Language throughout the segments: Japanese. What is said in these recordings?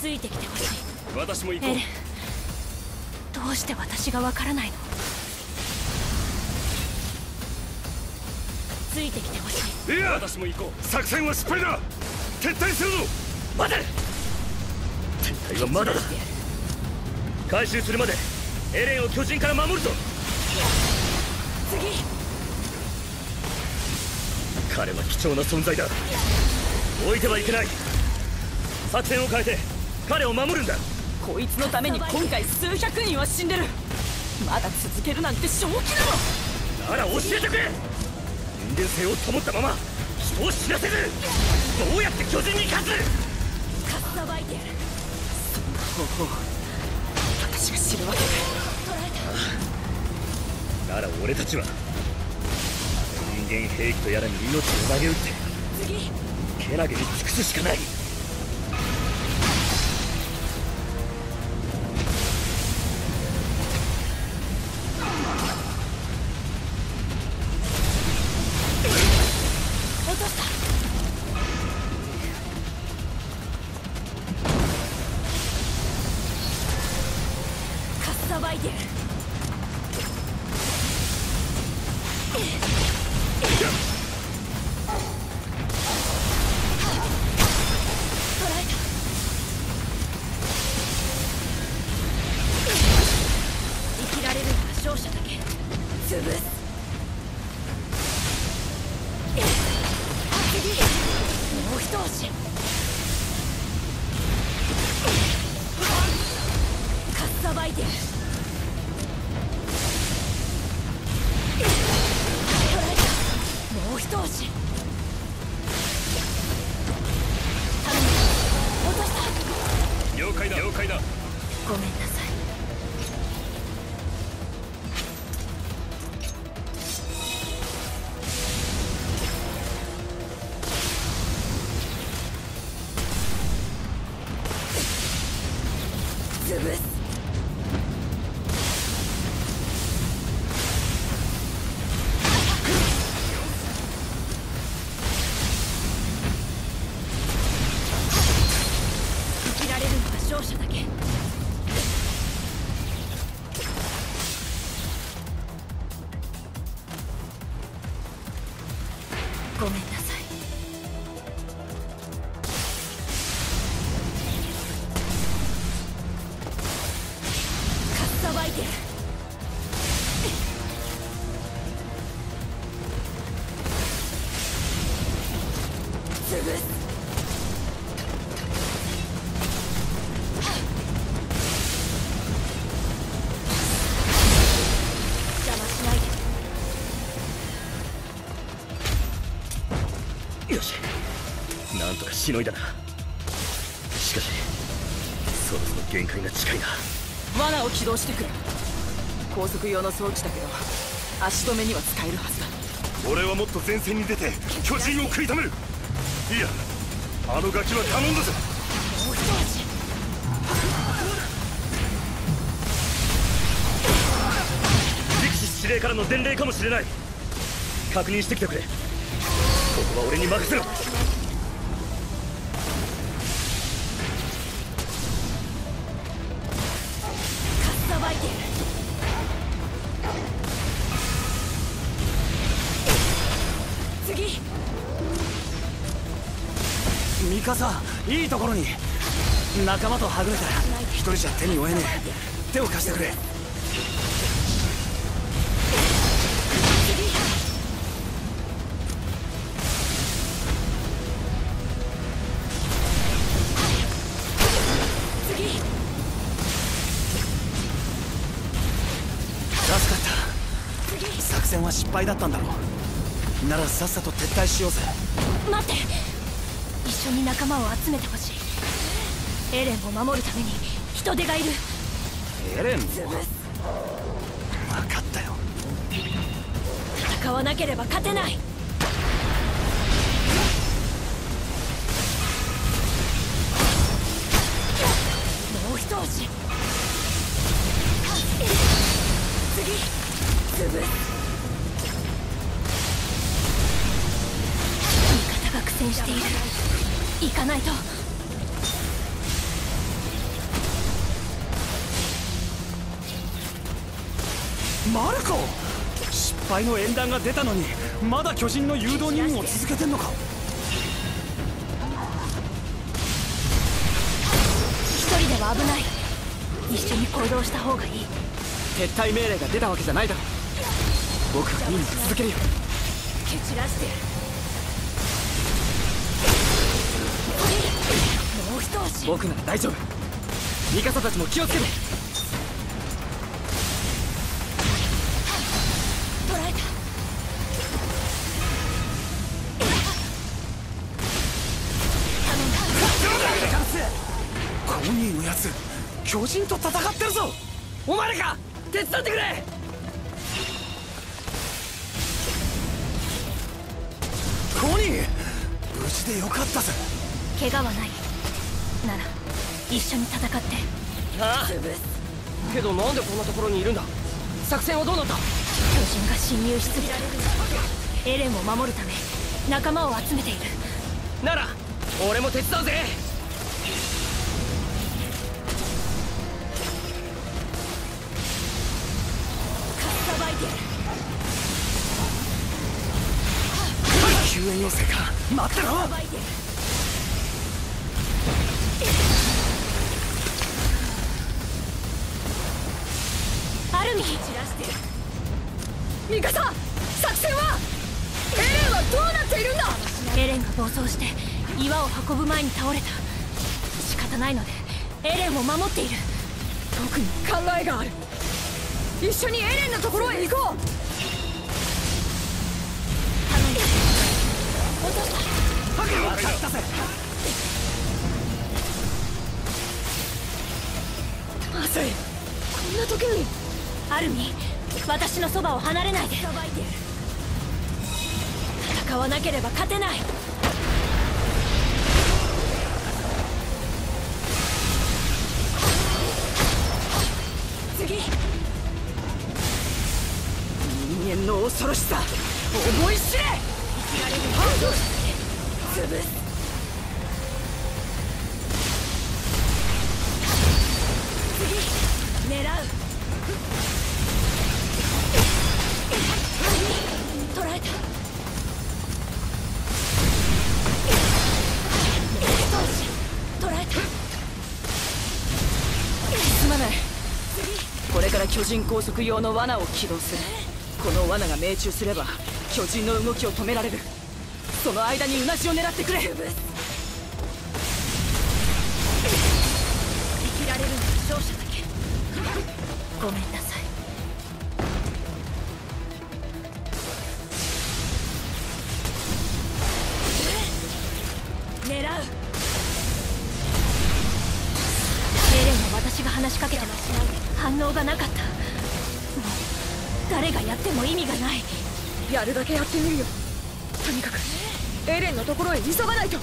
ついてきてほしい。私も行こう。エレンどうして私がわからないの？ついてきてほしい。いや。私も行こう。作戦は失敗だ。撤退するぞ。待て撤退はまだだ。回収するまで。エレンを巨人から守るぞ。次。彼は貴重な存在だ。置いてはいけない。作戦を変えて彼を守るんだ。こいつのために今回数百人は死んでる。まだ続けるなんて正気なの。なら教えてくれ人間性を保ったまま人を死なせずどうやって巨人に勝つ。かっさばいてやる方法私が知るわけなら俺たちは人間兵器とやらに命を投げ打って次。けなげに尽くすしかない者だけ。潰す。ないで。よし。なんとかしのいだな。しかしそろそろ限界が近いな。罠を起動してくれ高速用の装置だけど足止めには使えるはずだ。俺はもっと前線に出て巨人を食い止める。いやあのガキは頼んだぜ。もう一押し力士司令からの伝令かもしれない。確認してきてくれ。ここは俺に任せろ。カサいいところに仲間とはぐれたら一人じゃ手に負えねえ。手を貸してくれ。助かった。作戦は失敗だったんだろう。ならさっさと撤退しようぜ。待って。緒に仲間を集めてほしい。エレンを守るために人手がいる。エレン分かったよ。戦わなければ勝てないの演談が出たのにまだ巨人の誘導任務を続けてんのか？一人では危ない。一緒に行動した方がいい。撤退命令が出たわけじゃないだろ。僕が任務を続けるよ。蹴散らして。もう一押し僕なら大丈夫。味方たちも気をつけて巨人と戦ってるぞ。お前らか！手伝ってくれ！コニー！無事でよかったぜ。怪我はない。なら一緒に戦って。ああ。けどなんでこんなところにいるんだ？作戦はどうなった？巨人が侵入しすぎた。エレンを守るため仲間を集めている。なら俺も手伝うぜ救援要請か待ってろ！アルミ散らしてミカサ作戦はエレンはどうなっているんだ！エレンが暴走して岩を運ぶ前に倒れた。仕方ないのでエレンを守っている。僕に考えがある。一緒にエレンのところへ行こうこんな時に。アルミ私のそばを離れない。で戦わなければ勝てない。次。人間の恐ろしさ。思い知れ。巨人拘束用の罠を起動する。この罠が命中すれば巨人の動きを止められる。その間にうなじを狙ってくれ。生きられるのは勝者だけ。ごめんなさい。狙う。エレンは私が話しかけても反応がなかった。もう誰がやっても意味がない。やるだけやってみるよ。とにかくエレンのところへ急がないと。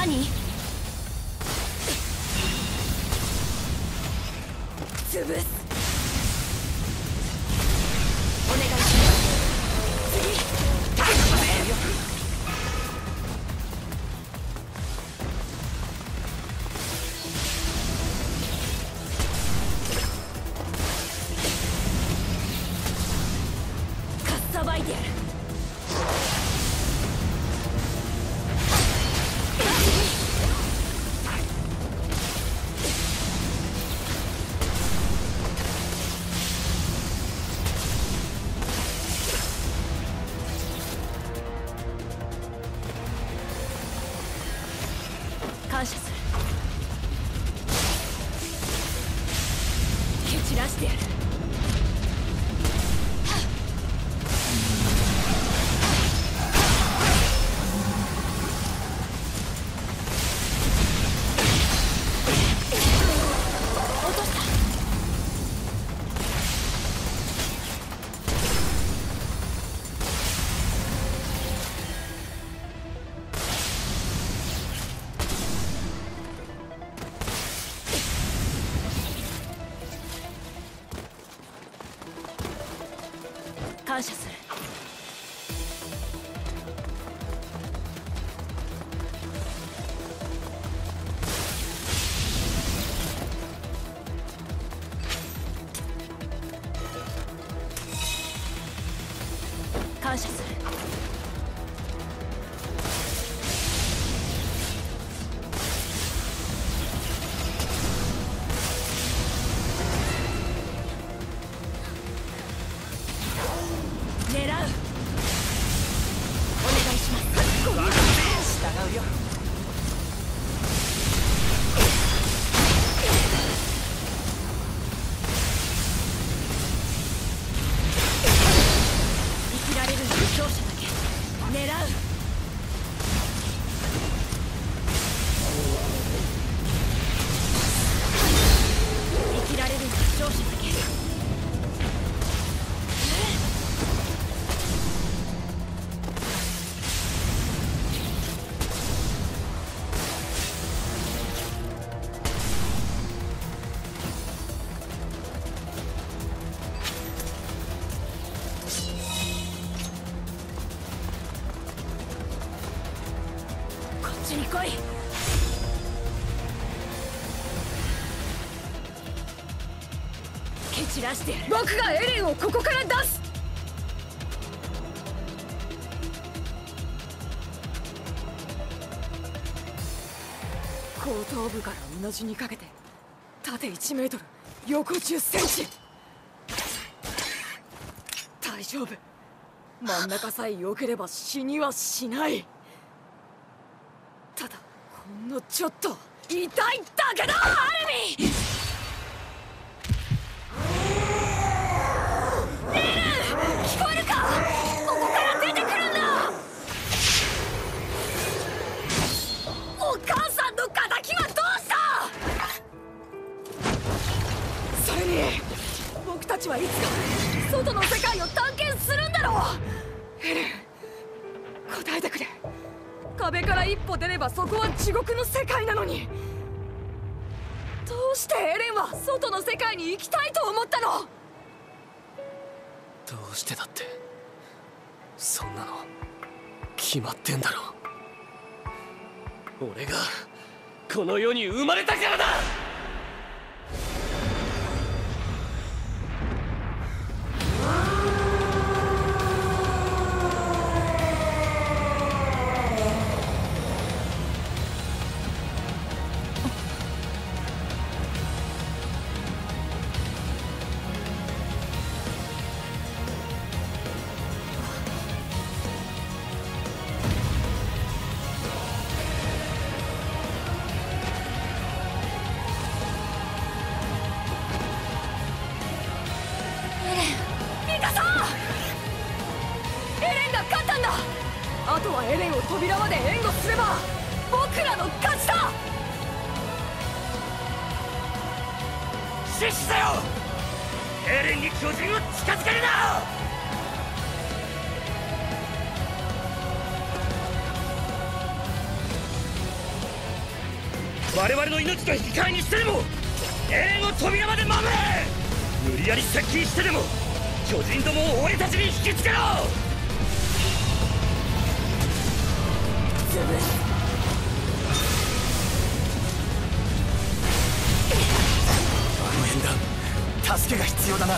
兄。潰すしてやる僕がエレンをここから出す。後頭部からうなじにかけて縦1メートル横10センチ。大丈夫。真ん中さえ良ければ死にはしない。ただほんのちょっと痛いだけだアルミたちはいつか外の世界を探検するんだろう。エレン答えてくれ。壁から一歩出ればそこは地獄の世界なのに。どうしてエレンは外の世界に行きたいと思ったの？どうしてだってそんなの決まってんだろ。俺がこの世に生まれたからだ！我々の命と引き換えにしてでもエレンを扉まで守れ！無理やり接近してでも巨人どもを俺たちに引きつけろ！あの縁談助けが必要だな。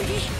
落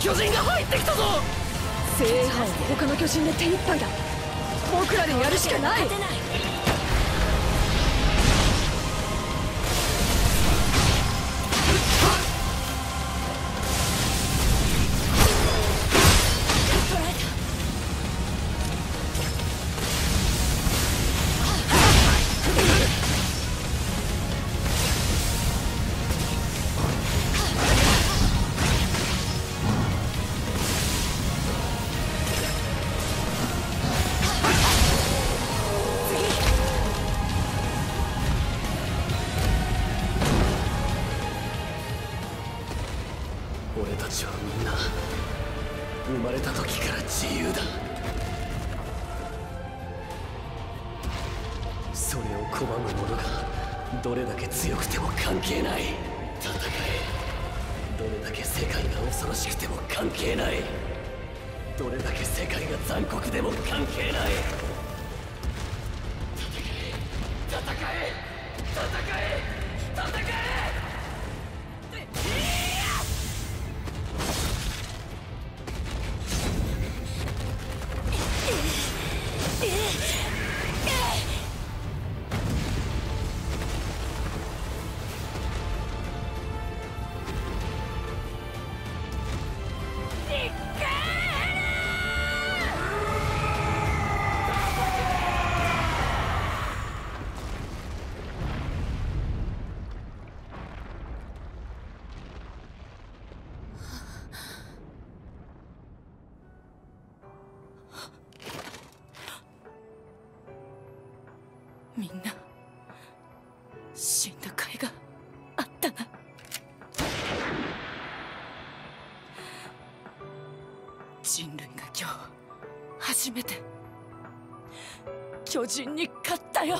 巨人が入ってきたぞ。聖覇は他の巨人で手一杯だ。僕らでやるしかない。関係ない。どれだけ世界が残酷でも関係ない。戦え！戦え！戦え！戦え！みんな死んだ甲斐があったな。人類が今日初めて巨人に勝ったよ。